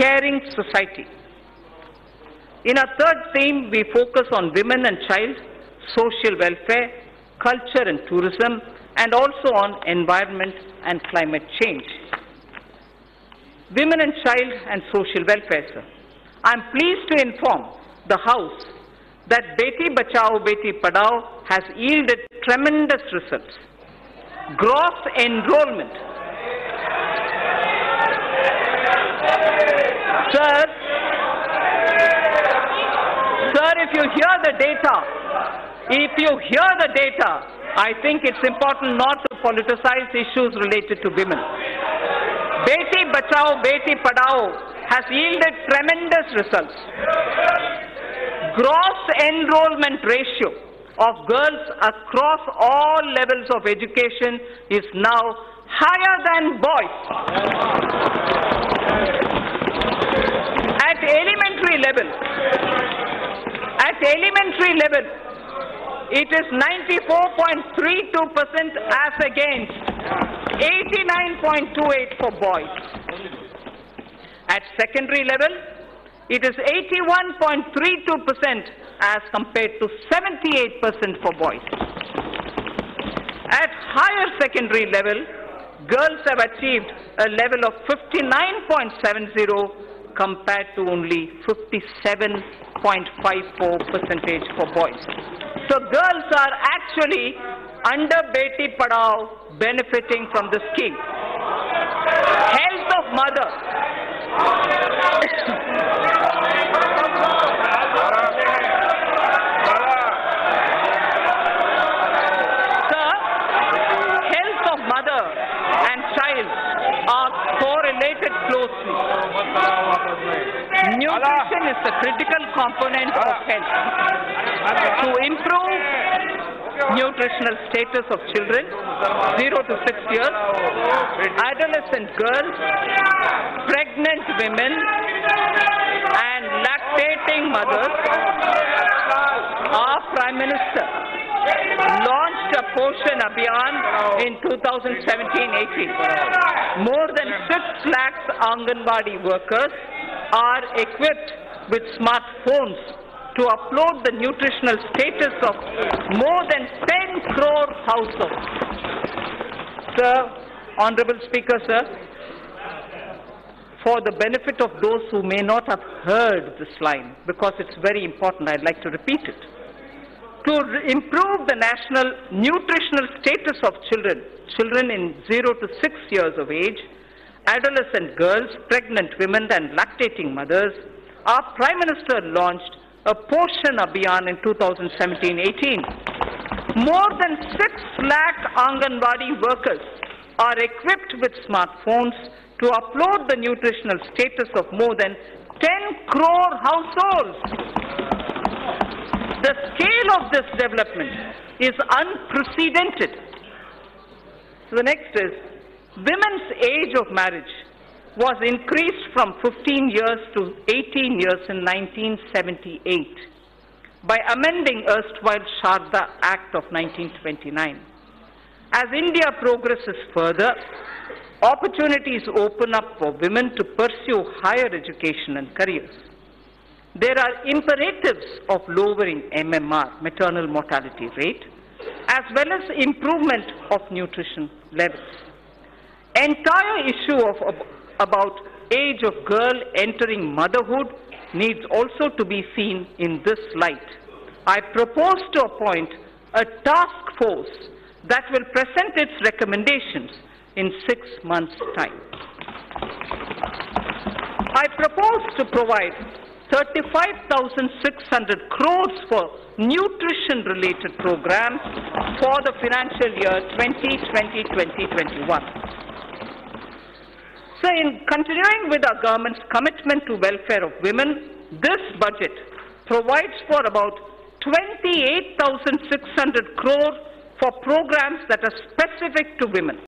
caring society. In our third theme, we focus on women and child, social welfare, culture and tourism, and also on environment and climate change. Women and child and social welfare, sir. I am pleased to inform the House that Beti Bachao Beti Padhao has yielded tremendous results. Gross enrollment. Sir, sir, if you hear the data, if you hear the data, I think it's important not to politicize issues related to women. Beti Bachao, Beti Padhao has yielded tremendous results. Gross enrollment ratio of girls across all levels of education is now higher than boys. At elementary level, at elementary level, it is 94.32% as against 89.28 for boys. At secondary level, it is 81.32% as compared to 78% for boys. At higher secondary level, girls have achieved a level of 59.70 compared to only 57.54 percentage for boys. So girls are actually under Beti Padhao benefiting from the scheme. Health of mother. Sir, health of mother and child are correlated closely. Nutrition is a critical component of health. To improve nutritional status of children 0 to 6 years, adolescent girls, pregnant women, and lactating mothers, our Prime Minister launched a Poshan Abhiyan in 2017-18. More than 6 lakhs Anganwadi workers are equipped with smartphones to upload the nutritional status of more than 10 crore households. Sir, Honorable Speaker, sir, for the benefit of those who may not have heard this line, because it's very important, I'd like to repeat it. To improve the national nutritional status of children, children in 0 to 6 years of age, adolescent girls, pregnant women and lactating mothers, our Prime Minister launched a Poshan Abhiyan in 2017-18. More than 6 lakh Anganwadi workers are equipped with smartphones to upload the nutritional status of more than 10 crore households. The scale of this development is unprecedented. So the next is women's age of marriage was increased from 15 years to 18 years in 1978 by amending erstwhile Sharda Act of 1929. As India progresses further, opportunities open up for women to pursue higher education and careers. There are imperatives of lowering MMR, maternal mortality rate, as well as improvement of nutrition levels. Entire issue of ab- about age of girl entering motherhood needs also to be seen in this light. I propose to appoint a task force that will present its recommendations in six months' time. I propose to provide 35,600 crores for nutrition-related programs for the financial year 2020-2021. So in continuing with our government's commitment to welfare of women, this budget provides for about 28,600 crore for programs that are specific to women.